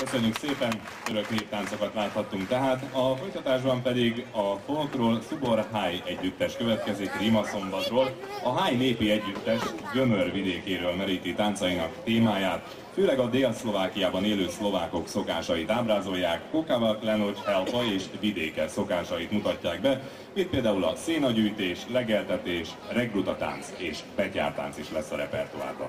Köszönjük szépen, örök néptáncokat láthattunk tehát. A folytatásban pedig a folkról Szubor High együttes következik Rima szombatról. A High népi együttes Gömör vidékéről meríti táncainak témáját, főleg a Dél-Szlovákiában élő szlovákok szokásait ábrázolják, Kokava, Lenocs, Helpa és vidéke szokásait mutatják be, mint például a szénagyűjtés, legeltetés, regrutatánc és betyártánc is lesz a repertoárban.